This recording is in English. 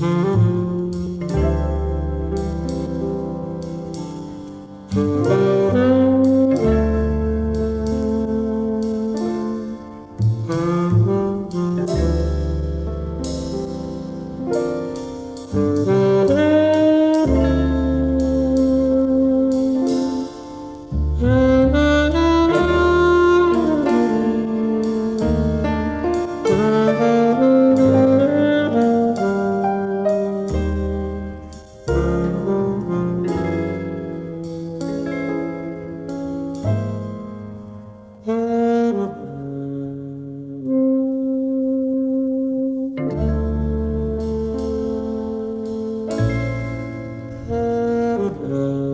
Mm-hmm. Uh...